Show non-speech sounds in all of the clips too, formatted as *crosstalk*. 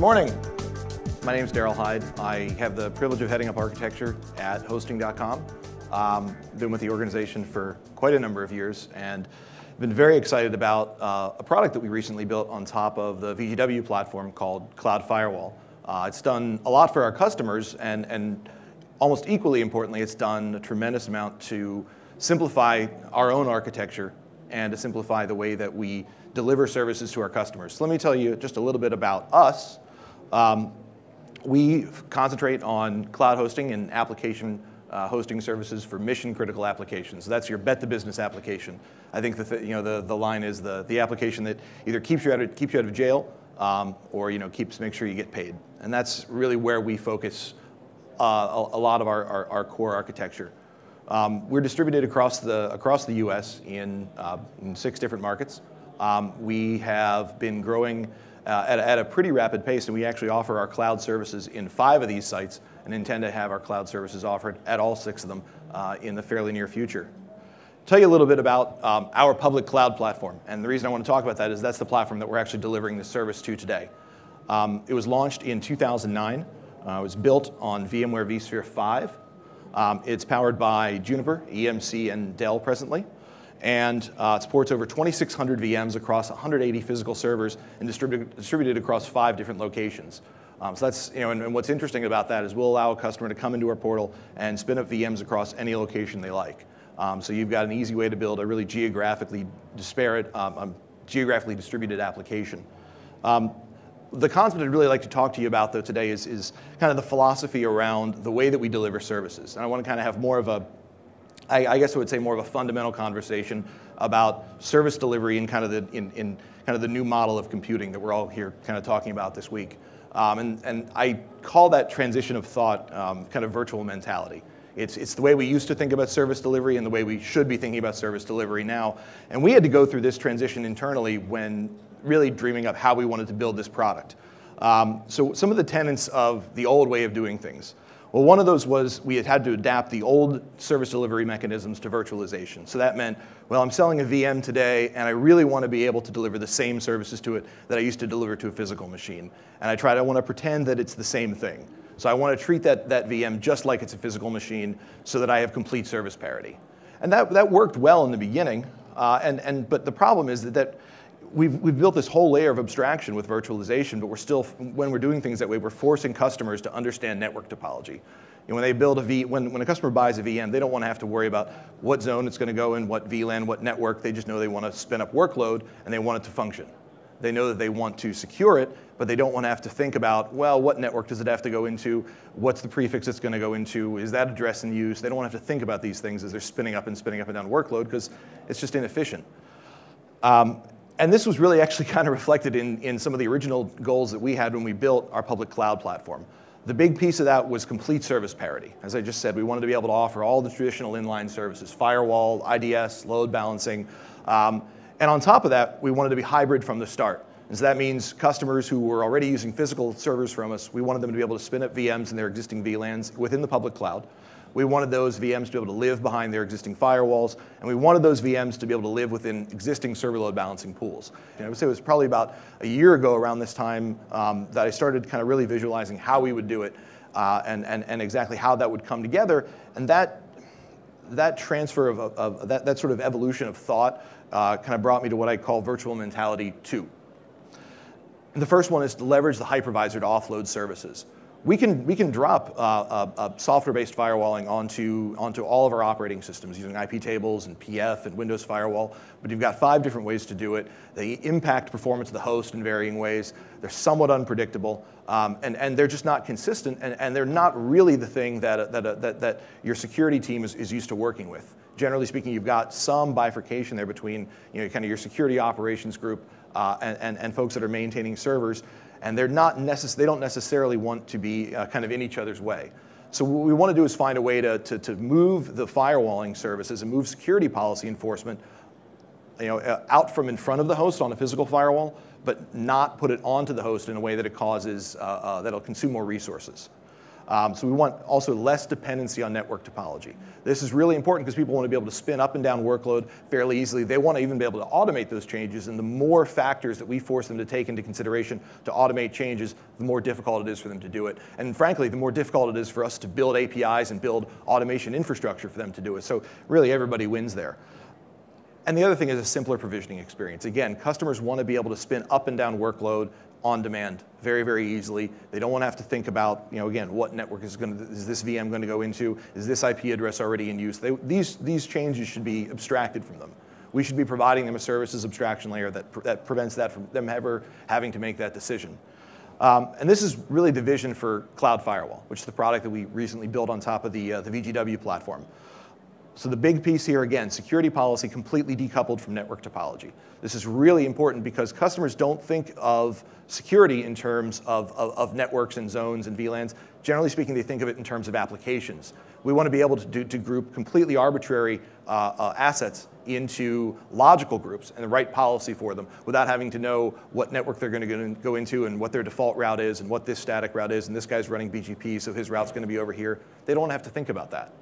morning. My name is Darrell Hyde. I have the privilege of heading up architecture at hosting.com. Um, been with the organization for quite a number of years and been very excited about uh, a product that we recently built on top of the VGW platform called Cloud Firewall. Uh, it's done a lot for our customers and, and almost equally importantly, it's done a tremendous amount to simplify our own architecture and to simplify the way that we deliver services to our customers. So let me tell you just a little bit about us. Um, we concentrate on cloud hosting and application uh, hosting services for mission critical applications. So that's your bet the business application. I think the, th- you know, the, the line is the, the application that either keeps you out of, keeps you out of jail um, or you know, keeps make sure you get paid. And that's really where we focus uh, a, a, lot of our, our, our core architecture. Um, we're distributed across the, across the US in, uh, in six different markets. Um, we have been growing uh, at, at, a pretty rapid pace, and we actually offer our cloud services in five of these sites and intend to have our cloud services offered at all six of them uh, in the fairly near future. Tell you a little bit about um, our public cloud platform, and the reason I want to talk about that is that's the platform that we're actually delivering the service to today. Um, it was launched in 2009. Uh, it was built on VMware vSphere 5. Um, it's powered by Juniper, EMC, and Dell presently and uh, it supports over 2,600 VMs across 180 physical servers and distributed, distributed across five different locations. Um, so that's, you know, and, and, what's interesting about that is we'll allow a customer to come into our portal and spin up VMs across any location they like. Um, so you've got an easy way to build a really geographically disparate, um, um geographically distributed application. Um, the concept I'd really like to talk to you about though today is, is kind of the philosophy around the way that we deliver services. And I want to kind of have more of a I, I, guess I would say more of a fundamental conversation about service delivery and kind of the in, in kind of the new model of computing that we're all here kind of talking about this week. Um, and, and I call that transition of thought um, kind of virtual mentality. It's, it's the way we used to think about service delivery and the way we should be thinking about service delivery now. And we had to go through this transition internally when really dreaming up how we wanted to build this product. Um, so some of the tenets of the old way of doing things. Well, one of those was we had had to adapt the old service delivery mechanisms to virtualization. So that meant, well, I'm selling a VM today, and I really want to be able to deliver the same services to it that I used to deliver to a physical machine. And I try to want to pretend that it's the same thing. So I want to treat that, that VM just like it's a physical machine so that I have complete service parity. And that, that worked well in the beginning, uh, and, and, but the problem is that, that we've, we've built this whole layer of abstraction with virtualization, but we're still, when we're doing things that way, we're forcing customers to understand network topology. And when they build a V, when, when a customer buys a VM, they don't want to have to worry about what zone it's going to go in, what VLAN, what network. They just know they want to spin up workload and they want it to function. They know that they want to secure it, but they don't want to have to think about, well, what network does it have to go into? What's the prefix it's going to go into? Is that address in use? They don't want to have to think about these things as they're spinning up and spinning up and down workload because it's just inefficient. Um, and this was really actually *laughs* kind of reflected in, in some of the original goals that we had when we built our public cloud platform. The big piece of that was complete service parity. As I just said, we wanted to be able to offer all the traditional inline services, firewall, IDS, load balancing. Um, and on top of that, we wanted to be hybrid from the start. And so that means customers who were already using physical servers from us, we wanted them to be able to spin up VMs in their existing VLANs within the public cloud. We wanted those VMs to be able to live behind their existing firewalls, and we wanted those VMs to be able to live within existing server load balancing pools. And I would say it was probably about a year ago around this time um, that I started kind of really visualizing how we would do it uh, and, and, and exactly how that would come together. And that, that transfer of, of, that, that sort of evolution of thought uh, kind of brought me to what I call virtual mentality two. And the first one is to leverage the hypervisor to offload services we can, we can drop uh, a, a software-based firewalling onto, onto all of our operating systems using IP tables and PF and Windows Firewall, but you've got five different ways to do it. They impact performance of the host in varying ways. They're somewhat unpredictable, um, and, and they're just not consistent, and, and they're not really the thing that, that, that, that your security team is, is used to working with. Generally speaking, you've got some bifurcation there between you know, kind of your security operations group uh, and, and, and folks that are maintaining servers and they're not necess- they don't necessarily want to be uh, kind of in each other's way. So what we want to do is find a way to, to, to move the firewalling services and move security policy enforcement you know, uh, out from in front of the host on a physical firewall, but not put it onto the host in a way that it causes, uh, uh, that'll consume more resources. Um, so we want also less dependency on network topology. This is really important because people want to be able to spin up and down workload fairly easily. They want to even be able to automate those changes, and the more factors that we force them to take into consideration to automate changes, the more difficult it is for them to do it. And frankly, the more difficult it is for us to build APIs and build automation infrastructure for them to do it. So really everybody wins there. And the other thing is a simpler provisioning experience. Again, customers want to be able to spin up and down workload on demand very, very easily. They don't want to have to think about, you know, again, what network is going to, is this VM going to go into? Is this IP address already in use? They, these, these changes should be abstracted from them. We should be providing them a services abstraction layer that, that prevents that from them ever having to make that decision. Um, and this is really the vision for Cloud Firewall, which is the product that we recently built on top of the, uh, the VGW platform. So the big piece here, again, security policy completely decoupled from network topology. This is really important because customers don't think of security in terms of, of, of, networks and zones and VLANs. Generally speaking, they think of it in terms of applications. We want to be able to, do, to group completely arbitrary uh, uh, assets into logical groups and the right policy for them without having to know what network they're going to go into and what their default route is and what this static route is and this guy's running BGP, so his route's going to be over here. They don't have to think about that.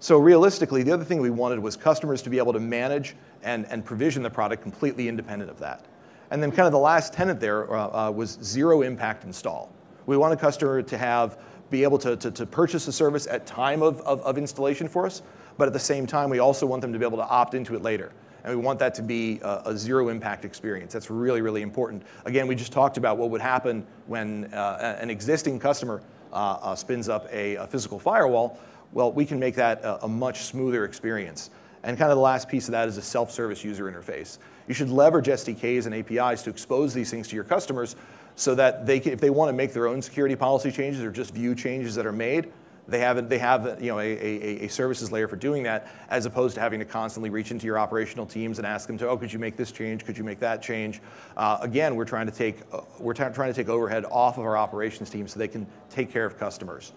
So realistically, the other thing we wanted was customers to be able to manage and, and provision the product completely independent of that. And then kind of the last tenant there uh, uh, was zero impact install. We want a customer to have, be able to, to, to purchase a service at time of, of, of, installation for us, but at the same time, we also want them to be able to opt into it later. And we want that to be a, a zero impact experience. That's really, really important. Again, we just talked about what would happen when uh, an existing customer uh, uh, spins up a, a physical firewall well, we can make that a, a much smoother experience. And kind of the last piece of that is a self-service user interface. You should leverage SDKs and APIs to expose these things to your customers so that they can, if they want to make their own security policy changes or just view changes that are made, they have, they have you know, a, a, a, services layer for doing that, as opposed to having to constantly reach into your operational teams and ask them to, oh, could you make this change? Could you make that change? Uh, again, we're trying to take, uh, we're trying to take overhead off of our operations team so they can take care of customers.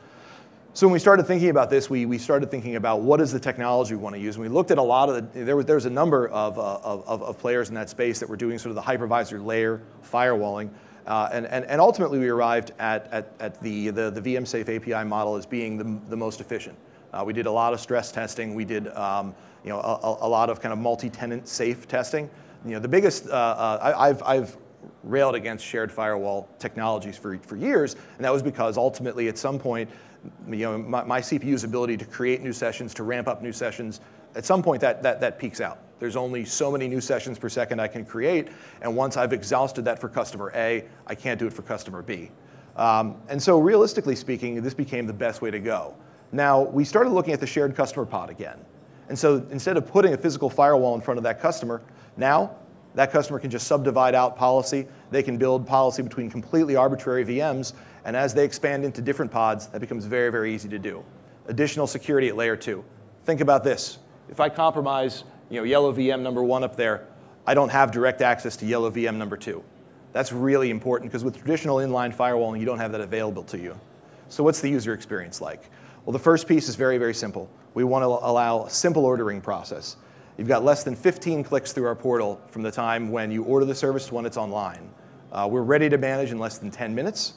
So when we started thinking about this, we, we started thinking about what is the technology we want to use. And we looked at a lot of the, there was, there was a number of, uh, of, of players in that space that were doing sort of the hypervisor layer firewalling. Uh, and, and, and ultimately we arrived at, at, at the, the, the VM-safe API model as being the, the most efficient. Uh, we did a lot of stress testing. We did um, you know, a, a, lot of kind of multi-tenant safe testing. You know, the biggest, uh, uh, I, I've, I've railed against shared firewall technologies for, for years, and that was because ultimately at some point you know, my, my, CPU's ability to create new sessions, to ramp up new sessions, at some point that, that, that peaks out. There's only so many new sessions per second I can create, and once I've exhausted that for customer A, I can't do it for customer B. Um, and so realistically speaking, this became the best way to go. Now, we started looking at the shared customer pod again. And so instead of putting a physical firewall in front of that customer, now that customer can just subdivide out policy. They can build policy between completely arbitrary VMs. And as they expand into different pods, that becomes very, very easy to do. Additional security at layer two. Think about this. If I compromise you know, yellow VM number one up there, I don't have direct access to yellow VM number two. That's really important because with traditional inline firewalling, you don't have that available to you. So what's the user experience like? Well, the first piece is very, very simple. We want to allow a simple ordering process. You've got less than 15 clicks through our portal from the time when you order the service to when it's online. Uh, we're ready to manage in less than 10 minutes.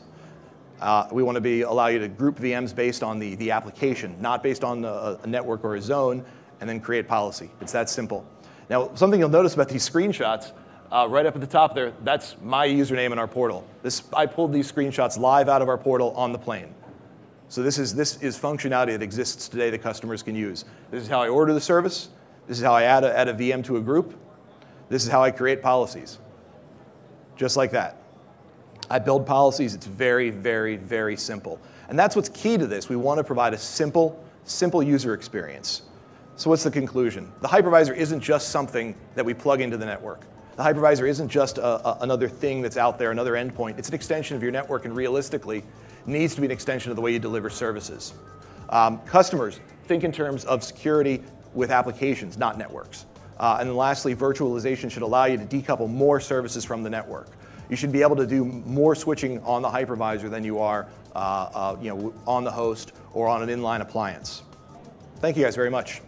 Uh, we want to be, allow you to group VMs based on the, the application, not based on a, a network or a zone, and then create policy. It's that simple. Now, something you'll notice about these screenshots, uh, right up at the top there, that's my username in our portal. This, I pulled these screenshots live out of our portal on the plane. So this is, this is functionality that exists today that customers can use. This is how I order the service. This is how I add a, add a VM to a group. This is how I create policies. Just like that. I build policies. It's very, very, very simple. And that's what's key to this. We want to provide a simple, simple user experience. So what's the conclusion? The hypervisor isn't just something that we plug into the network. The hypervisor isn't just a, a, another thing that's out there, another endpoint. It's an extension of your network and realistically needs to be an extension of the way you deliver services. Um, customers, think in terms of security with applications, not networks. Uh, and then lastly, virtualization should allow you to decouple more services from the network. You should be able to do more switching on the hypervisor than you are uh, uh, you know, on the host or on an inline appliance. Thank you guys very much.